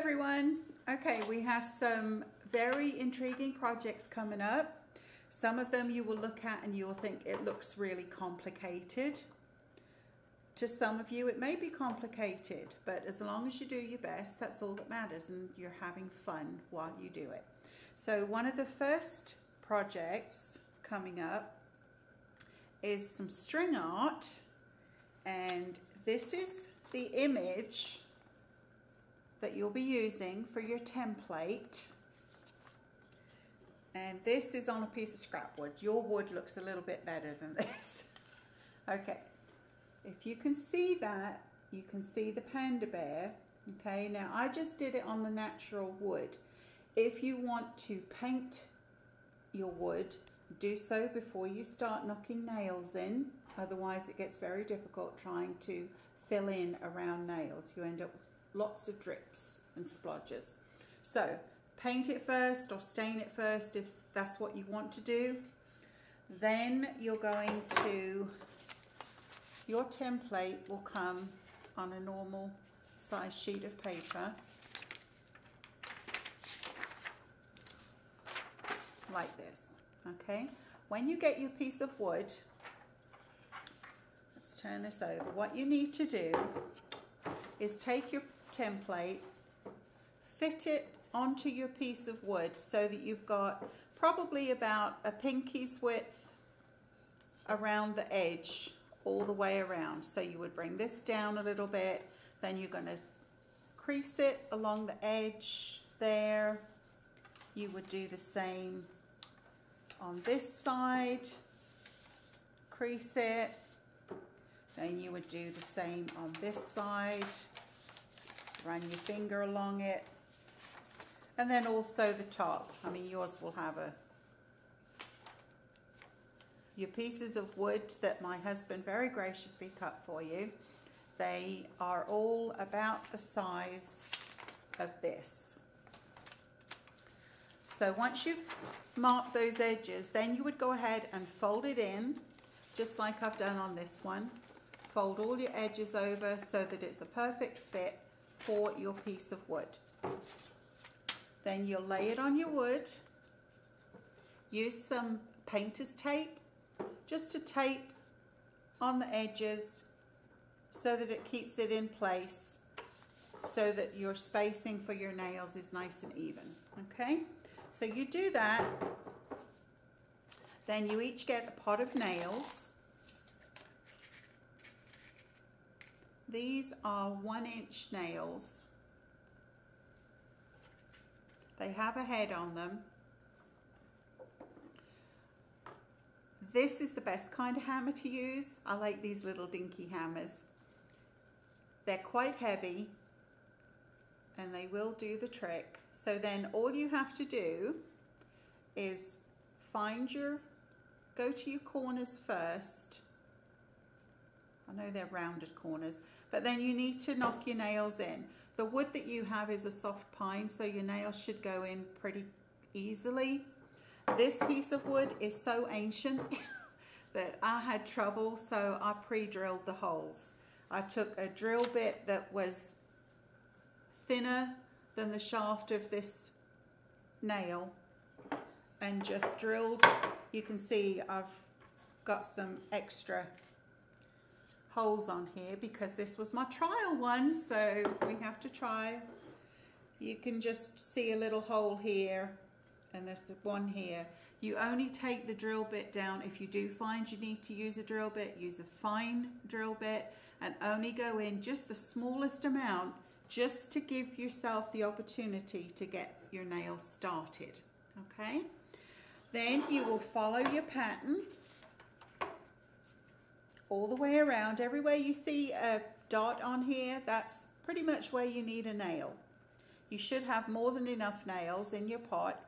everyone. Okay, we have some very intriguing projects coming up. Some of them you will look at and you'll think it looks really complicated. To some of you it may be complicated, but as long as you do your best, that's all that matters and you're having fun while you do it. So one of the first projects coming up is some string art and this is the image that you'll be using for your template. And this is on a piece of scrap wood. Your wood looks a little bit better than this. okay, if you can see that, you can see the panda bear. Okay, now I just did it on the natural wood. If you want to paint your wood, do so before you start knocking nails in. Otherwise it gets very difficult trying to fill in around nails. You end up with lots of drips and splodges. So paint it first or stain it first if that's what you want to do. Then you're going to, your template will come on a normal size sheet of paper. Like this, okay? When you get your piece of wood, let's turn this over. What you need to do is take your template, fit it onto your piece of wood so that you've got probably about a pinky's width around the edge all the way around. So you would bring this down a little bit, then you're going to crease it along the edge there. You would do the same on this side, crease it. Then you would do the same on this side run your finger along it. And then also the top. I mean, yours will have a your pieces of wood that my husband very graciously cut for you. They are all about the size of this. So once you've marked those edges, then you would go ahead and fold it in, just like I've done on this one. Fold all your edges over so that it's a perfect fit for your piece of wood. Then you'll lay it on your wood. Use some painter's tape just to tape on the edges so that it keeps it in place so that your spacing for your nails is nice and even. Okay, so you do that. Then you each get a pot of nails These are one inch nails. They have a head on them. This is the best kind of hammer to use. I like these little dinky hammers. They're quite heavy and they will do the trick. So then all you have to do is find your, go to your corners first. I know they're rounded corners. But then you need to knock your nails in. The wood that you have is a soft pine, so your nails should go in pretty easily. This piece of wood is so ancient that I had trouble, so I pre-drilled the holes. I took a drill bit that was thinner than the shaft of this nail and just drilled. You can see I've got some extra holes on here because this was my trial one so we have to try. You can just see a little hole here and there's one here. You only take the drill bit down. If you do find you need to use a drill bit use a fine drill bit and only go in just the smallest amount just to give yourself the opportunity to get your nails started okay? Then you will follow your pattern all the way around. Everywhere you see a dot on here, that's pretty much where you need a nail. You should have more than enough nails in your pot.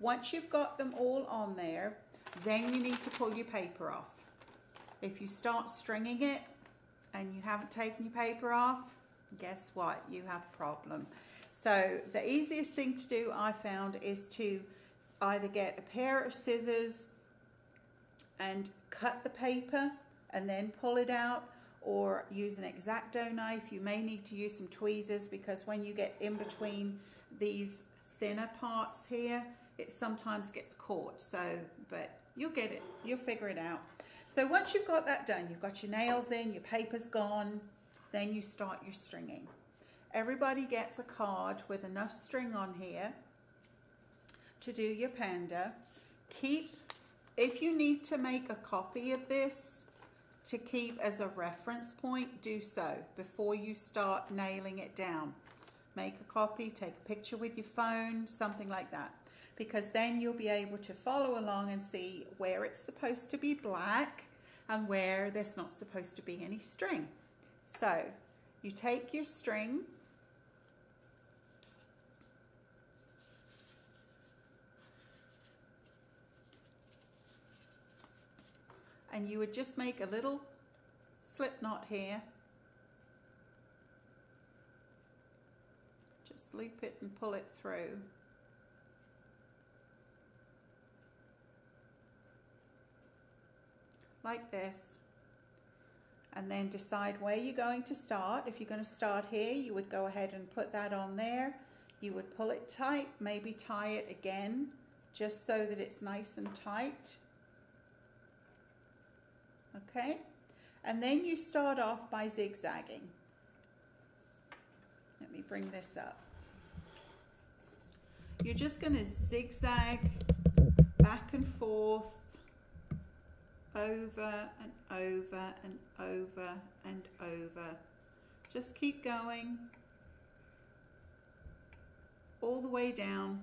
Once you've got them all on there, then you need to pull your paper off. If you start stringing it and you haven't taken your paper off, guess what? You have a problem. So the easiest thing to do, I found, is to either get a pair of scissors and cut the paper and then pull it out or use an X-Acto knife. You may need to use some tweezers because when you get in between these thinner parts here, it sometimes gets caught. So, but you'll get it, you'll figure it out. So once you've got that done, you've got your nails in, your paper's gone, then you start your stringing. Everybody gets a card with enough string on here to do your panda. Keep, if you need to make a copy of this to keep as a reference point, do so before you start nailing it down. Make a copy, take a picture with your phone, something like that. Because then you'll be able to follow along and see where it's supposed to be black and where there's not supposed to be any string. So you take your string and you would just make a little slip knot here just loop it and pull it through like this and then decide where you're going to start. If you're going to start here, you would go ahead and put that on there. You would pull it tight, maybe tie it again, just so that it's nice and tight okay? And then you start off by zigzagging. Let me bring this up. You're just going to zigzag back and forth, over and over and over and over. Just keep going all the way down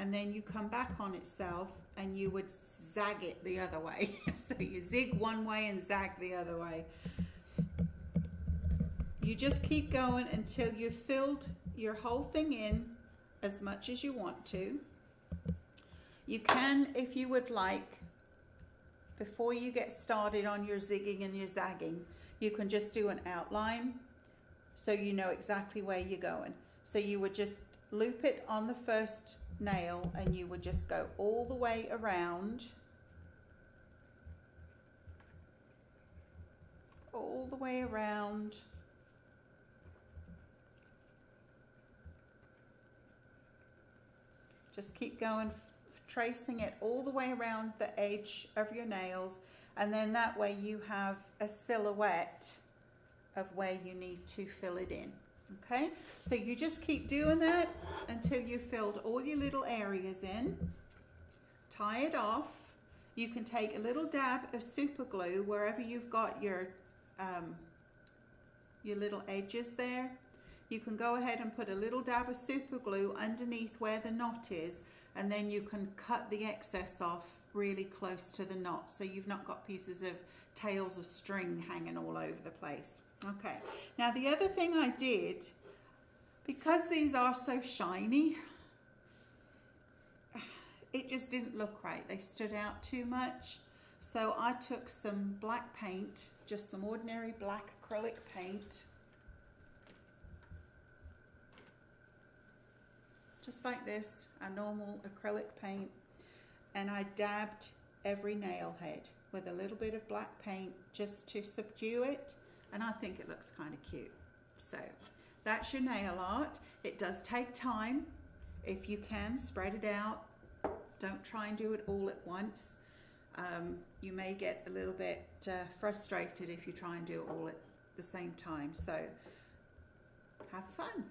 and then you come back on itself and you would zag it the other way. so you zig one way and zag the other way. You just keep going until you've filled your whole thing in as much as you want to. You can, if you would like, before you get started on your zigging and your zagging, you can just do an outline so you know exactly where you're going. So you would just loop it on the first nail and you would just go all the way around. All the way around. Just keep going tracing it all the way around the edge of your nails and then that way you have a silhouette of where you need to fill it in Okay, so you just keep doing that until you've filled all your little areas in. Tie it off. You can take a little dab of super glue wherever you've got your, um, your little edges there. You can go ahead and put a little dab of super glue underneath where the knot is and then you can cut the excess off really close to the knot so you've not got pieces of tails of string hanging all over the place. Okay, now the other thing I did, because these are so shiny, it just didn't look right. They stood out too much. So I took some black paint, just some ordinary black acrylic paint. Just like this, a normal acrylic paint. And I dabbed every nail head with a little bit of black paint just to subdue it and I think it looks kind of cute. So that's your nail art. It does take time. If you can, spread it out. Don't try and do it all at once. Um, you may get a little bit uh, frustrated if you try and do it all at the same time. So have fun.